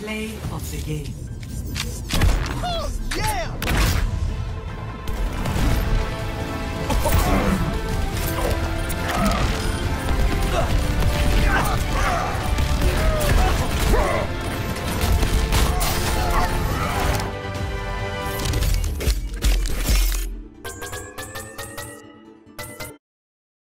Play of the game.